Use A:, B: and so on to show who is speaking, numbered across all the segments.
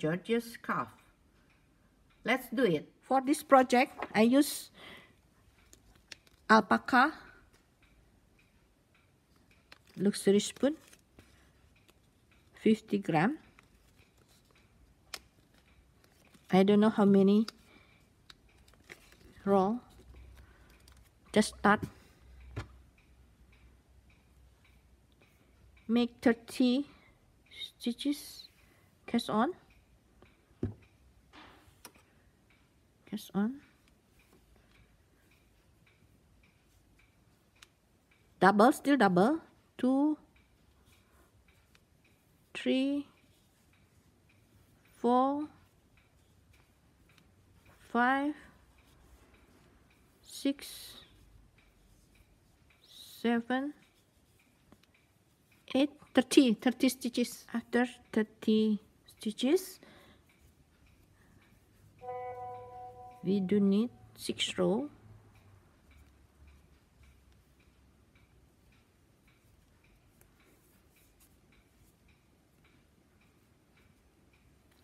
A: gorgeous scarf let's do it. For this project I use alpaca luxury spoon 50 gram. I don't know how many roll just start. Make 30 stitches. Cast on cast on? Double still double. Two three four five six seven eight 30 30 stitches. After 30 stitches we do need six row.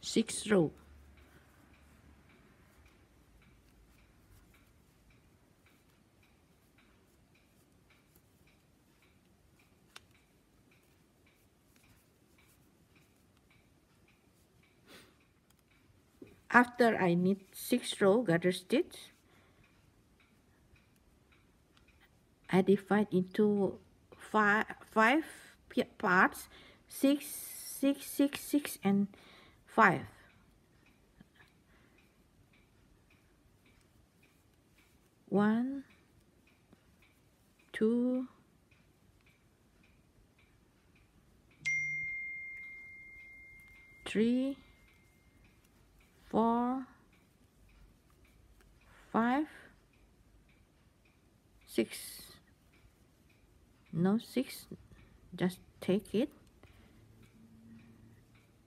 A: Six row after I knit six row garter stitch I divide into five five parts six six six six and five. five one two three four, five, six. No six, just take it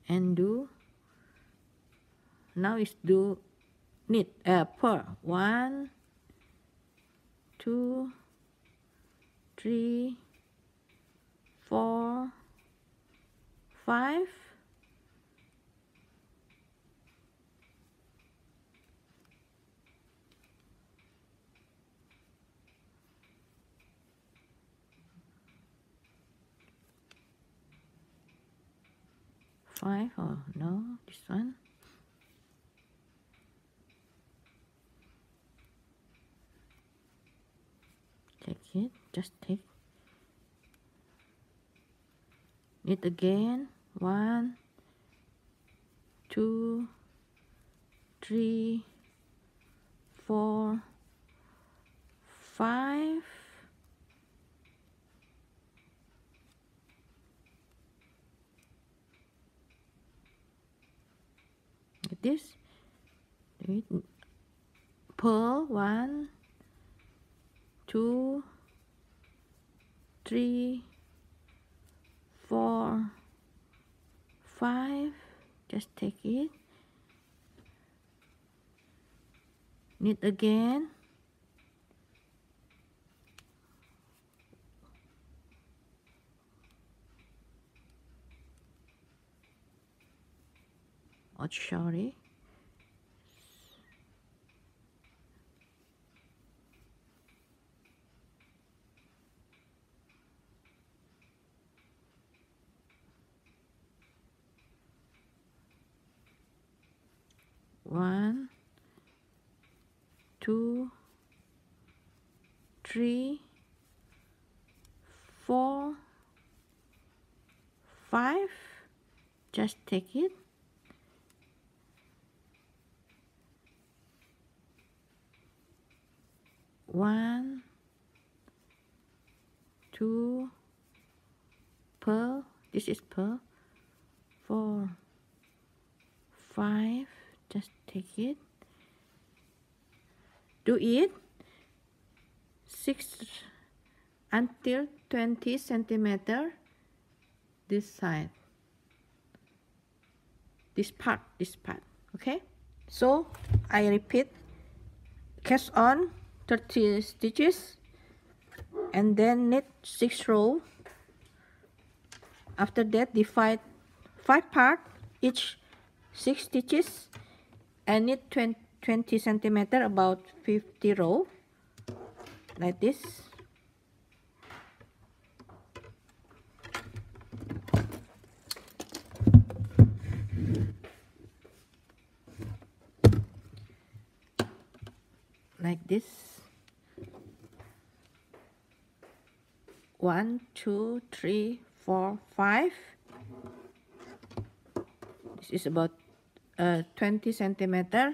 A: and do. Now is do knit uh, purl one, two, three, four, five. Five or no this one? Take it just take. It again one two three four five like this. Purl one. Two. Three. Four. Five. Just take it. Knit again sorry one two three four five. Just take it one two purl this is purl four five just take it. Do it. Six until 20 centimeter this side. This part this part okay? So I repeat cast on 30 stitches. And then knit 6 row. After that divide five part each six stitches and knit 20, 20 centimeter about 50 row like this. Like this one two three four five. This is about uh, 20 centimeter.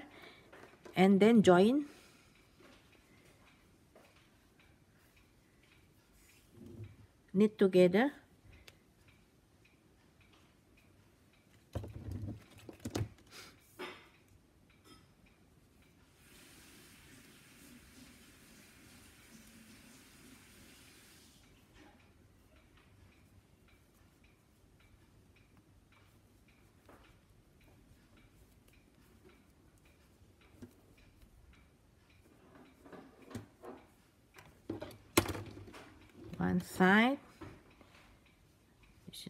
A: And then join. Knit together one side.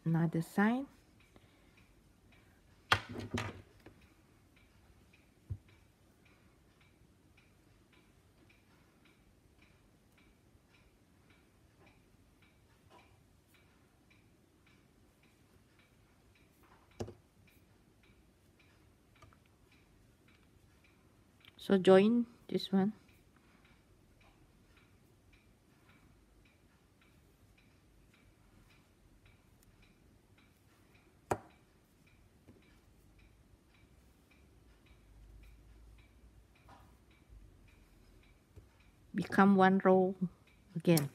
A: Another side. So join this one become one row again.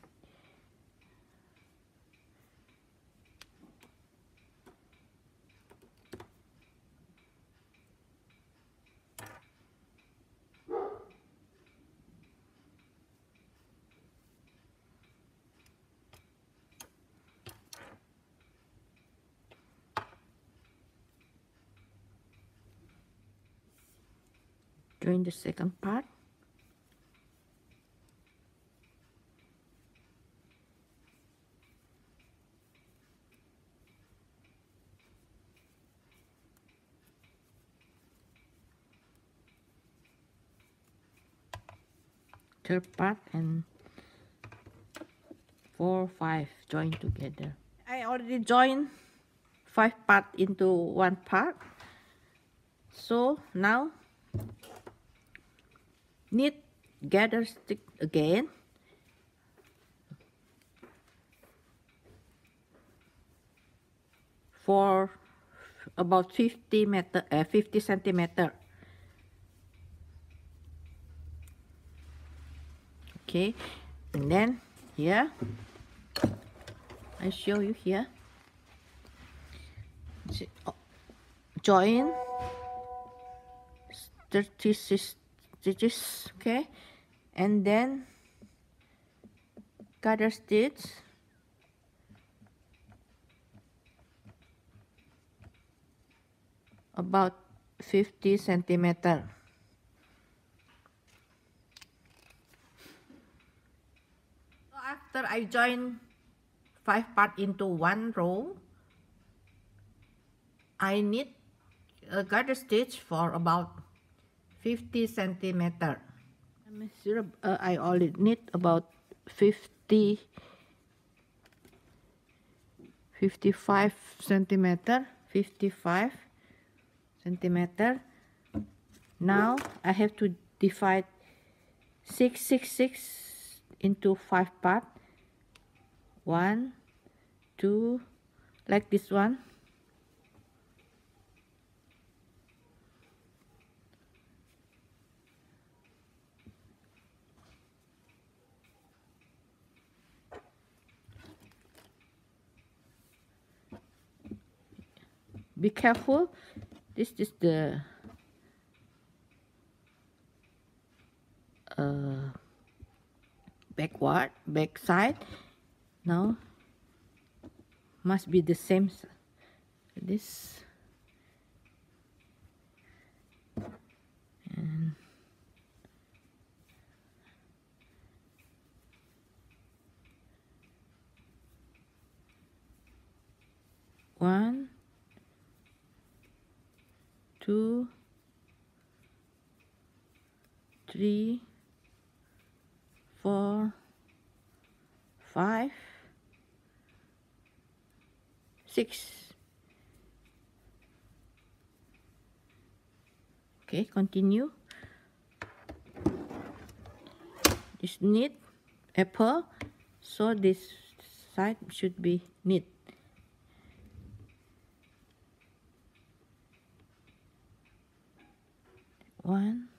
A: Join the second part third part and four five join together. I already joined five part into one part. So now knit garter stitch again. For about 50 meter uh, 50 centimeter okay. And then here I show you here. Oh, join 36 stitches okay? And then garter stitch about 50 centimeter after I join five part into one row I need a garter stitch for about 50 centimeter. Uh, I only need about 50 55 centimeter 55 centimeter. Now I have to divide 666 into five part one two like this one. Be careful. This is the uh, backward back side now must be the same this. One two three four five six. Okay continue. This knit apple so this side should be knit one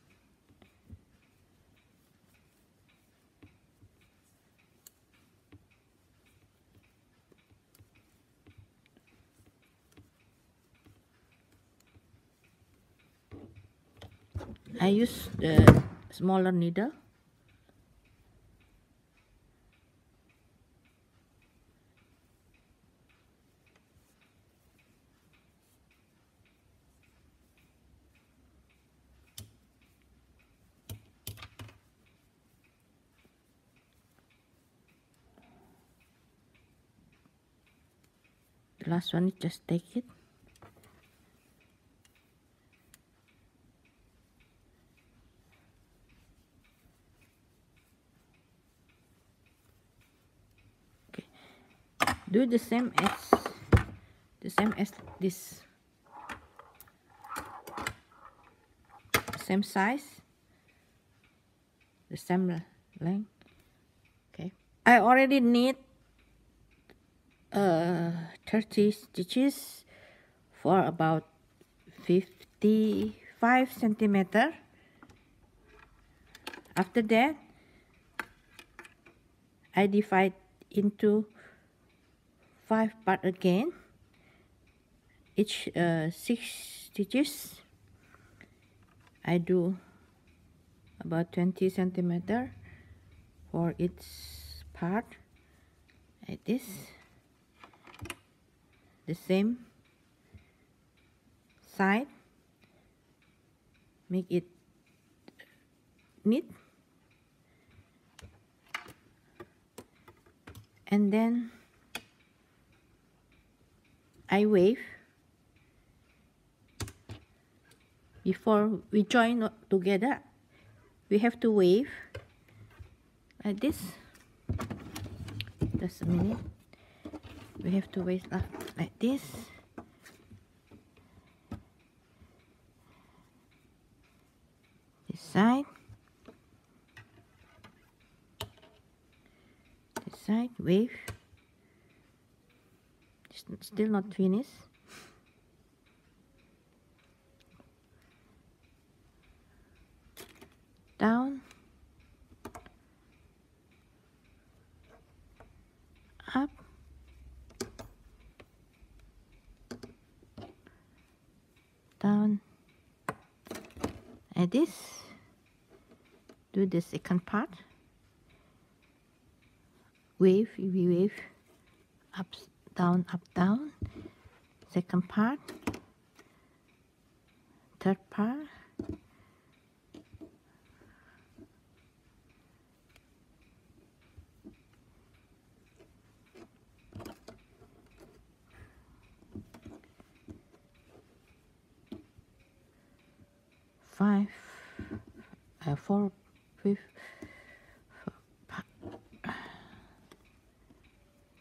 A: I use the smaller needle. Last one just take it okay do the same as the same as this. Same size. The same length. Okay. I already need uh, 30 stitches for about 55 centimeter. After that I divide into five part again each uh, six stitches I do about 20 centimeter for each part like this. The same side make it neat. And then I wave. Before we join together we have to wave like this. Just a minute. We have to wave like this. This side. This side wave still not finished. Down. Up. Down. And this. Do the second part. Wave we wave. Up down up down. Second part. Third part. Five, uh, four, fifth,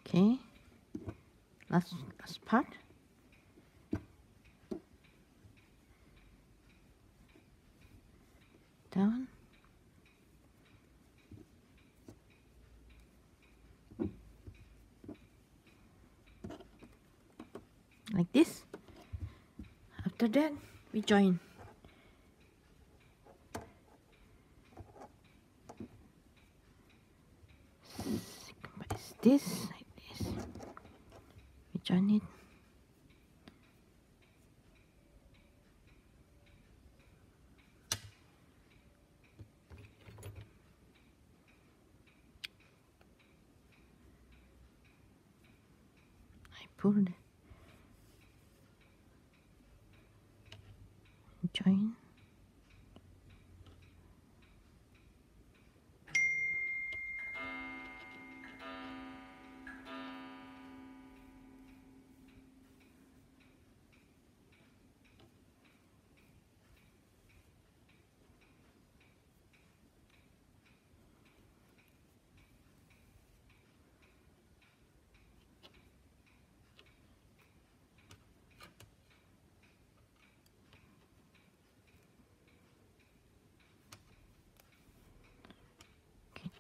A: okay, last, last part. Down. Like this. After that, we join. this this join it I pulled join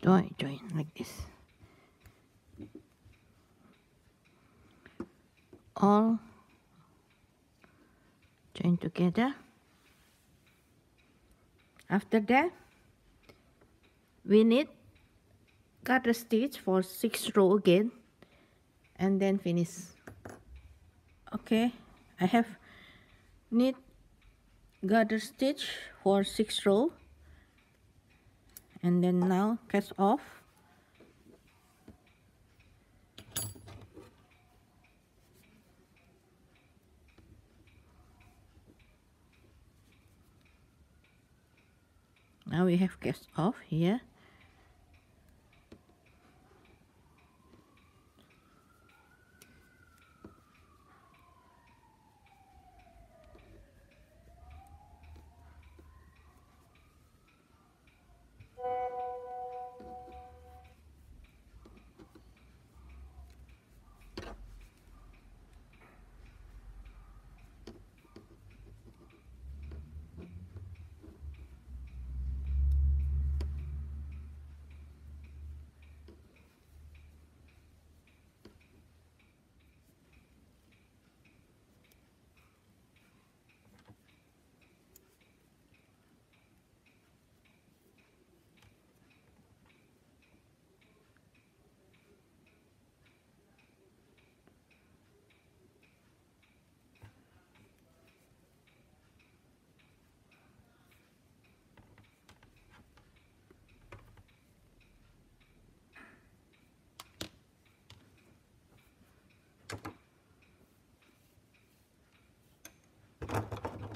A: join join like this. All join together. After that we need garter stitch for six row again and then finish. Okay I have need garter stitch for six row and then now cast off. Now we have cast off here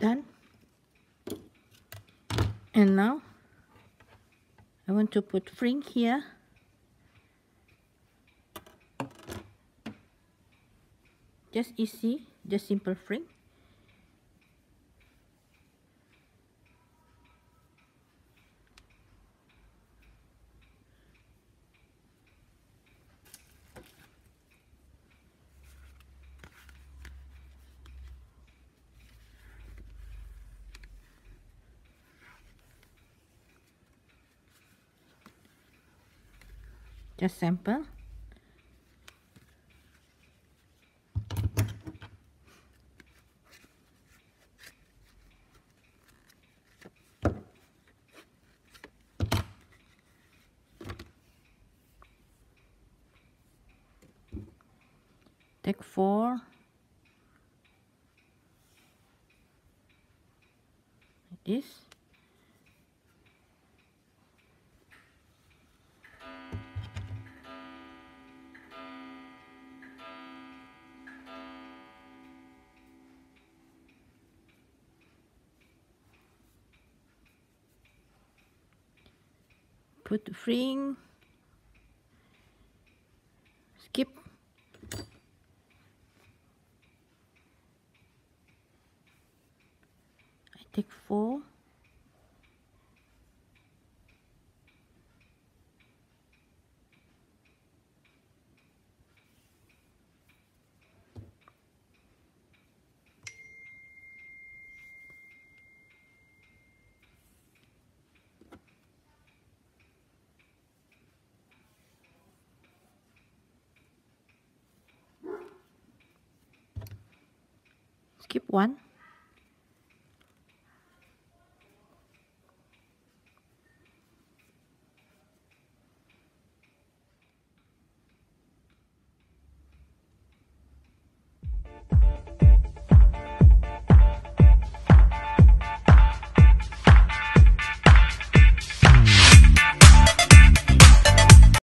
A: done? And now I want to put fring here. Just easy just simple fring just sample put the fring skip. I take four skip one